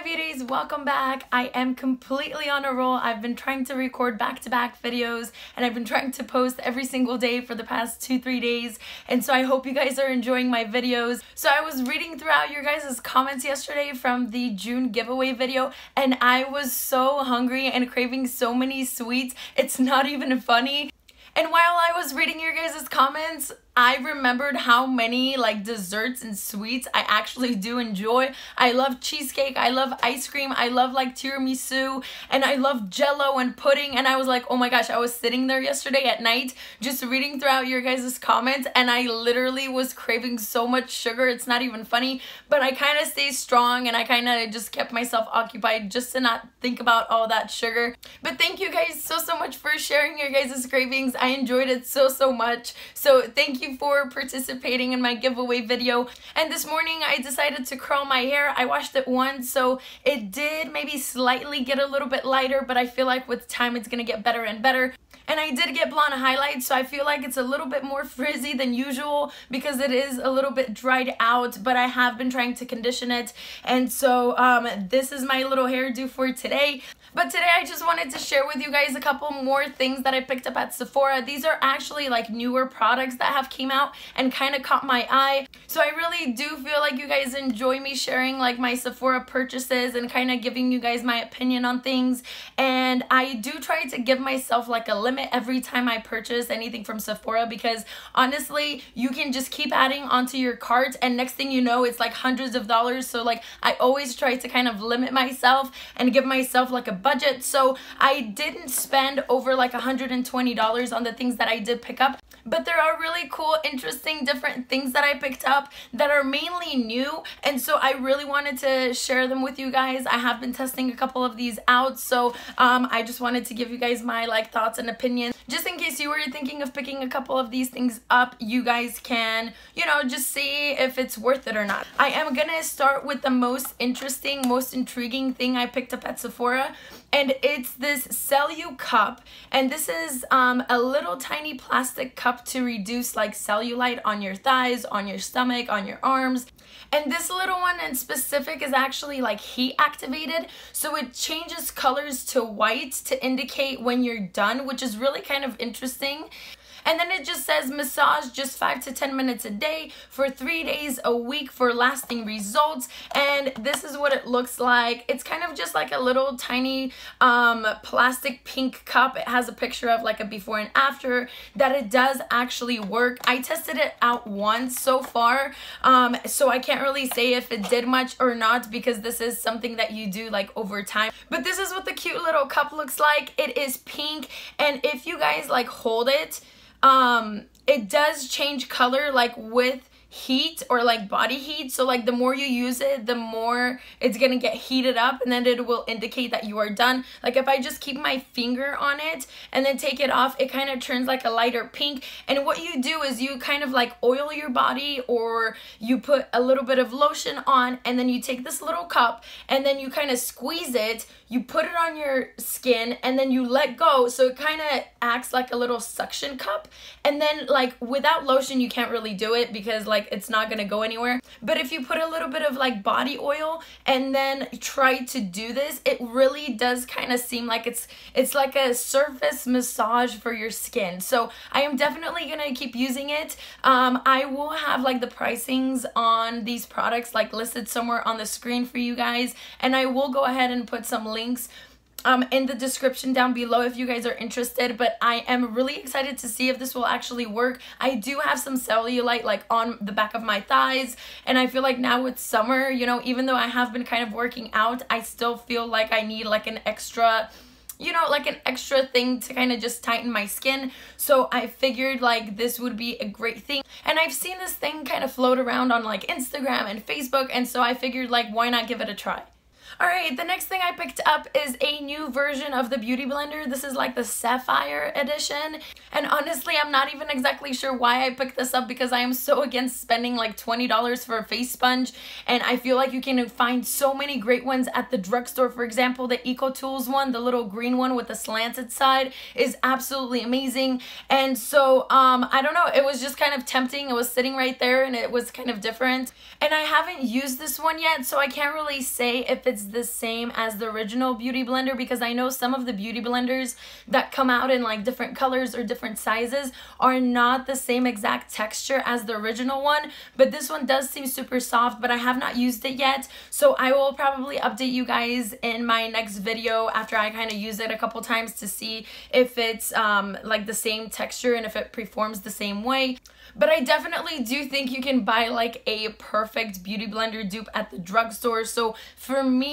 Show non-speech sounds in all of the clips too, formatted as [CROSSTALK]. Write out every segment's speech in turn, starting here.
my beauties. Welcome back. I am completely on a roll. I've been trying to record back-to-back -back videos and i've been trying to post every single day for the past two three days and so i hope you guys are enjoying my videos. So i was reading throughout your guys' comments yesterday from the june giveaway video and i was so hungry and craving so many sweets. It's not even funny. And while I was reading your guys' comments, I remembered how many like desserts and sweets I actually do enjoy. I love cheesecake, I love ice cream, I love like tiramisu, and I love jello and pudding. And I was like, oh my gosh, I was sitting there yesterday at night just reading throughout your guys' comments, and I literally was craving so much sugar. It's not even funny, but I kind of stayed strong and I kind of just kept myself occupied just to not think about all that sugar. But thank you guys so, so much for sharing your guys' cravings. I enjoyed it so, so much. So thank you for participating in my giveaway video. And this morning I decided to curl my hair. I washed it once, so it did maybe slightly get a little bit lighter, but I feel like with time it's gonna get better and better. And I did get blonde highlights, so I feel like it's a little bit more [LAUGHS] frizzy than usual because it is a little bit dried out, but I have been trying to condition it. And so um, this is my little hairdo for today. But today I just wanted to share with you guys a couple more things that I picked up at Sephora. These are actually like newer products that have came out and kind of caught my eye. So I really do feel like you guys enjoy me sharing like my Sephora purchases and kind of giving you guys my opinion on things. And I do try to give myself like a limit every time I purchase anything from Sephora because honestly, you can just keep adding onto your cart and next thing you know, it's like hundreds of dollars. So like I always try to kind of limit myself and give myself like a budget. So I didn't spend over like $120 on the things that I did pick up. But there are really cool, interesting, different things that I picked up that are mainly new. And so I really wanted to share them with you guys. I have been testing a couple of these out. So um, I just wanted to give you guys my like thoughts and opinions. Just in case you were thinking of picking a couple of these things up, you guys can, you know, just see if it's worth it or not. I am gonna start with the most interesting, most intriguing thing I picked up at Sephora and it's this Cellu cup and this is um, a little tiny plastic cup to reduce like cellulite on your thighs, on your stomach, on your arms. And this little one in specific is actually like heat activated. So it changes colors to white to indicate when you're done, which is really kind of interesting. And then it just says massage just 5 to 10 minutes a day for 3 days a week for lasting results. And this is what it looks like. It's kind of just like a little tiny um, plastic pink cup. It has a picture of like a before and after that it does actually work. I tested it out once so far. Um, so I can't really say if it did much or not because this is something that you do like over time. But this is what the cute little cup looks like. It is pink and if you guys like hold it, um, it does change color like with heat or like body heat. So like the more you use it the more it's gonna get heated up and then it will indicate that you are done. Like if I just keep my finger on it and then take it off it kind of turns like a lighter pink. And what you do is you kind of like oil your body or you put a little bit of lotion on and then you take this little cup and then you kind of squeeze it. You put it on your skin and then you let go. So it kind of acts like a little suction cup. And then like without lotion you can't really do it because like it's not gonna go anywhere. But if you put a little bit of like body oil and then try to do this it really does kind of seem like it's it's like a surface massage for your skin. So I am definitely gonna keep using it. Um, I will have like the pricings on these products like listed somewhere on the screen for you guys. And I will go ahead and put some links um, in the description down below if you guys are interested but I am really excited to see if this will actually work I do have some cellulite like on the back of my thighs and I feel like now with summer you know even though I have been kind of working out I still feel like I need like an extra you know, like an extra thing to kind of just tighten my skin. So I figured like this would be a great thing. And I've seen this thing kind of float around on like Instagram and Facebook. And so I figured like, why not give it a try? Alright, the next thing I picked up is a new version of the Beauty Blender. This is like the Sapphire edition. And honestly, I'm not even exactly sure why I picked this up because I am so against spending like $20 for a face sponge. And I feel like you can find so many great ones at the drugstore. For example, the EcoTools one, the little green one with the slanted side is absolutely amazing. And so, um, I don't know, it was just kind of tempting. It was sitting right there and it was kind of different. And I haven't used this one yet, so I can't really say if it's it's the same as the original Beauty Blender because I know some of the Beauty Blenders that come out in like different colors or different sizes are not the same exact texture as the original one, but this one does seem super soft, but I have not used it yet, so I will probably update you guys in my next video after I kind of use it a couple times to see if it's um, like the same texture and if it performs the same way. But I definitely do think you can buy like a perfect beauty blender dupe at the drugstore. So for me,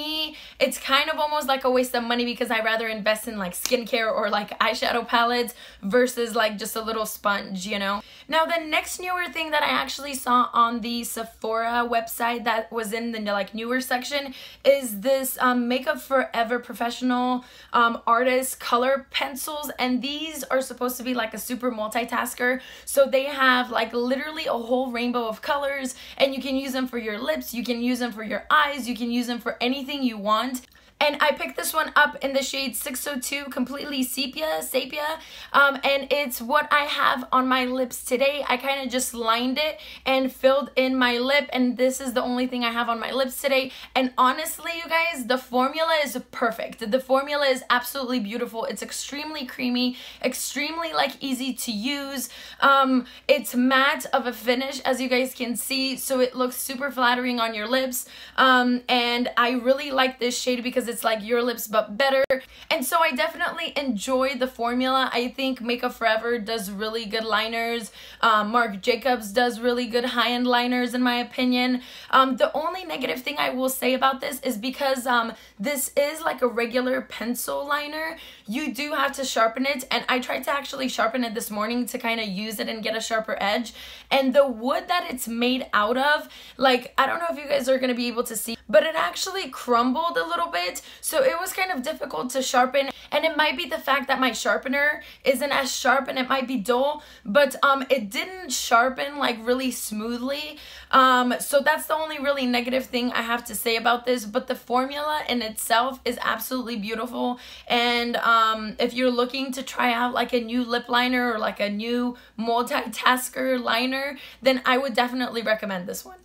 it's kind of almost like a waste of money because I rather invest in like skincare or like eyeshadow palettes versus like just a little sponge, you know? Now the next newer thing that I actually saw on the Sephora website that was in the like newer section is this um, Makeup Forever Professional um, Artist Color Pencils. And these are supposed to be like a super multitasker. So they have have like literally a whole rainbow of colors and you can use them for your lips, you can use them for your eyes, you can use them for anything you want. And I picked this one up in the shade 602 Completely Sepia, Sepia. Um, and it's what I have on my lips today. I kind of just lined it and filled in my lip. And this is the only thing I have on my lips today. And honestly, you guys, the formula is perfect. The formula is absolutely beautiful. It's extremely creamy, extremely like easy to use. Um, it's matte of a finish, as you guys can see. So it looks super flattering on your lips. Um, and I really like this shade because it's like your lips but better. And so I definitely enjoy the formula. I think Makeup Forever does really good liners. Um, Marc Jacobs does really good high-end liners in my opinion. Um, the only negative thing I will say about this is because um, this is like a regular pencil liner, you do have to sharpen it. And I tried to actually sharpen it this morning to kind of use it and get a sharper edge. And the wood that it's made out of, like, I don't know if you guys are going to be able to see, but it actually crumbled a little bit. So it was kind of difficult to sharpen. And it might be the fact that my sharpener isn't as sharp and it might be dull, but um, it didn't sharpen like really smoothly. Um, so that's the only really negative thing I have to say about this. But the formula in itself is absolutely beautiful. And um, if you're looking to try out like a new lip liner or like a new multitasker liner, then I would definitely recommend this one.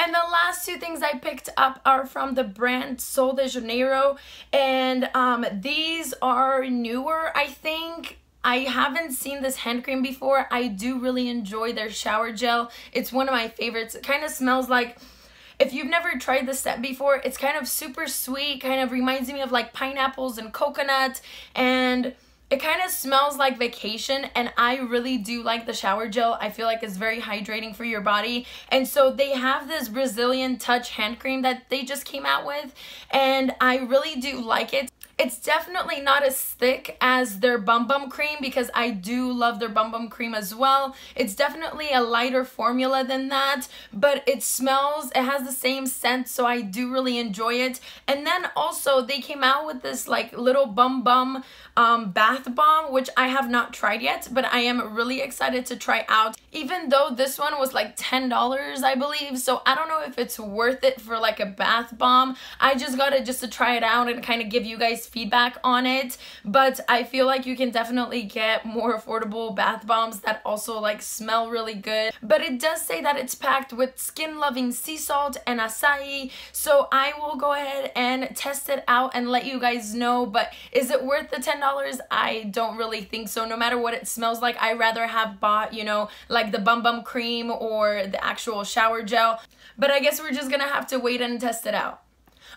And the last two things I picked up are from the brand Sol de Janeiro. And um, these are newer, I think. I haven't seen this hand cream before. I do really enjoy their shower gel. It's one of my favorites. It kind of smells like if you've never tried this set before, it's kind of super sweet, kind of reminds me of like pineapples and coconut and it kind of smells like vacation and I really do like the shower gel. I feel like it's very hydrating for your body. And so they have this Brazilian Touch hand cream that they just came out with and I really do like it. It's definitely not as thick as their Bum Bum Cream because I do love their Bum Bum Cream as well. It's definitely a lighter formula than that, but it smells, it has the same scent, so I do really enjoy it. And then also they came out with this like little Bum Bum um, bath bomb, which I have not tried yet, but I am really excited to try out. Even though this one was like $10, I believe, so I don't know if it's worth it for like a bath bomb. I just got it just to try it out and kind of give you guys feedback on it, but I feel like you can definitely get more affordable bath bombs that also like smell really good. But it does say that it's packed with skin-loving sea salt and acai, so I will go ahead and test it out and let you guys know, but is it worth the $10? I don't really think so. No matter what it smells like, I rather have bought, you know, like the Bum Bum Cream or the actual shower gel. But I guess we're just gonna have to wait and test it out.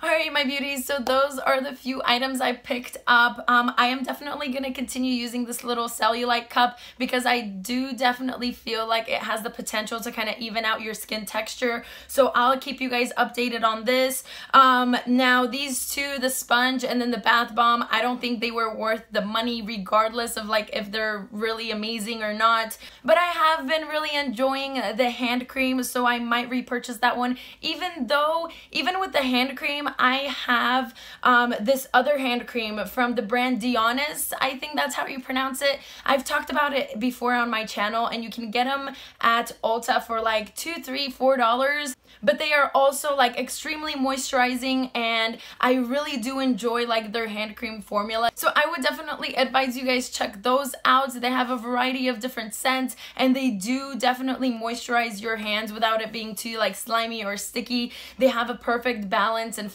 Alright, my beauties, so those are the few items I picked up. Um, I am definitely going to continue using this little cellulite cup because I do definitely feel like it has the potential to kind of even out your skin texture. So I'll keep you guys updated on this. Um, now, these two, the sponge and then the bath bomb, I don't think they were worth the money regardless of like if they're really amazing or not. But I have been really enjoying the hand cream, so I might repurchase that one. Even though, even with the hand cream, I have um, this other hand cream from the brand Dionis. I think that's how you pronounce it. I've talked about it before on my channel and you can get them at Ulta for like two, three, four dollars but they are also like extremely moisturizing and I really do enjoy like their hand cream formula. So I would definitely advise you guys check those out. They have a variety of different scents and they do definitely moisturize your hands without it being too like slimy or sticky. They have a perfect balance and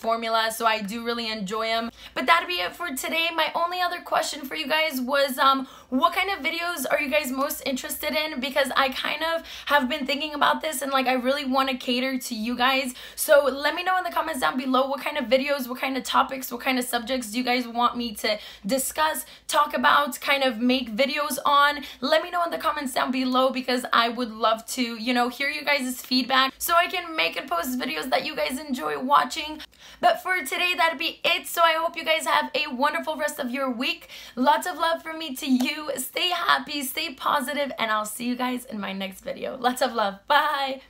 so I do really enjoy them. But that'd be it for today. My only other question for you guys was um, what kind of videos are you guys most interested in? Because I kind of have been thinking about this and like I really want to cater to you guys. So let me know in the comments down below what kind of videos, what kind of topics, what kind of subjects do you guys want me to discuss, talk about, kind of make videos on. Let me know in the comments down below because I would love to, you know, hear you guys' feedback so I can make and post videos that you guys enjoy watching. But for today, that'd be it. So I hope you guys have a wonderful rest of your week. Lots of love from me to you. Stay happy, stay positive, and I'll see you guys in my next video. Lots of love. Bye.